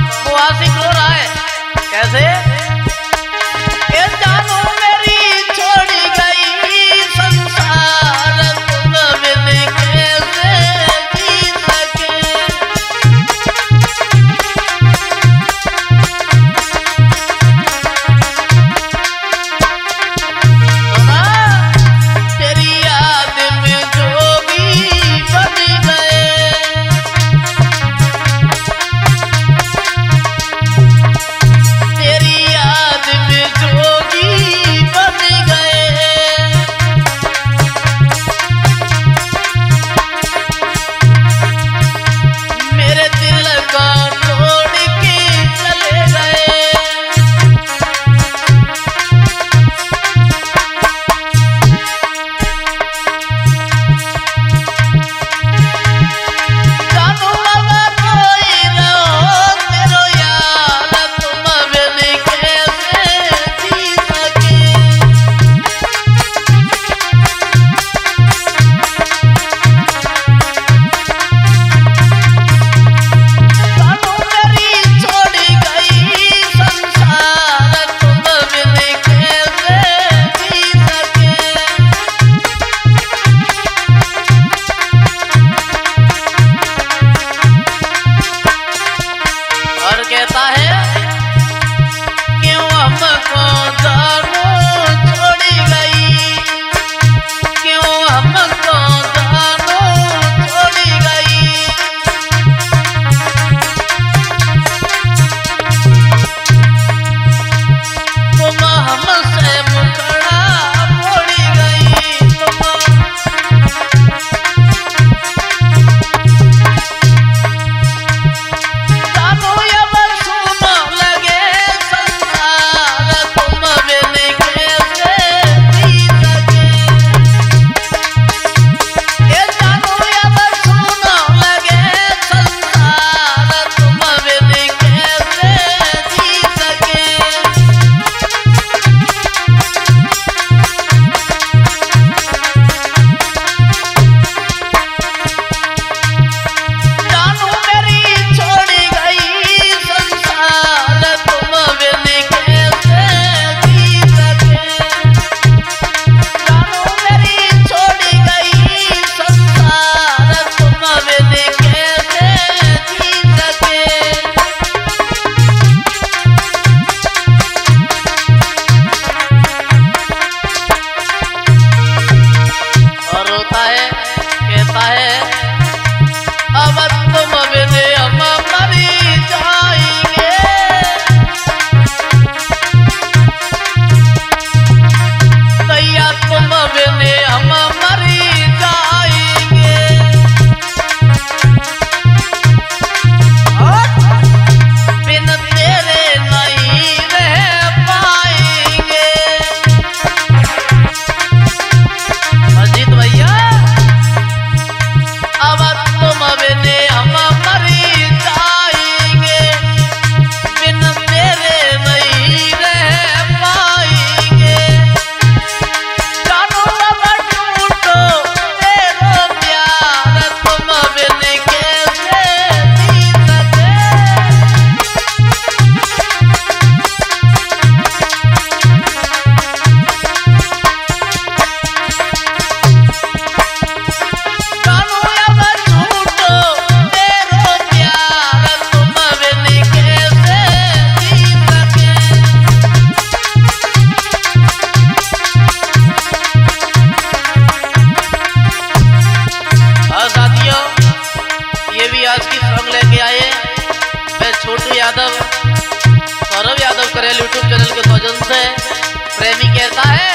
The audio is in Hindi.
वो आशिक रहा है। कैसे? जानू मेरी छोड़ी साथियों ये भी आज की सॉन्ग लेके आए मैं छोटू यादव, सौरभ यादव करेल यूट्यूब चैनल के स्वजन से। प्रेमी कहता है?